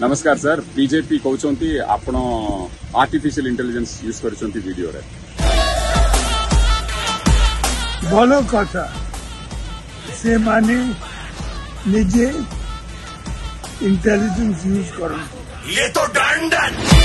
नमस्कार sir BJP कहते आपण आर्टिफिशियल इंटेलिजेंस यूज़ कर भिडियो ଭଲ କଥା ସେମାନେ ନିଜେ ଇଣ୍ଟେଲିଜେନ୍ସ ୟୁଜ୍ କରନ୍ତି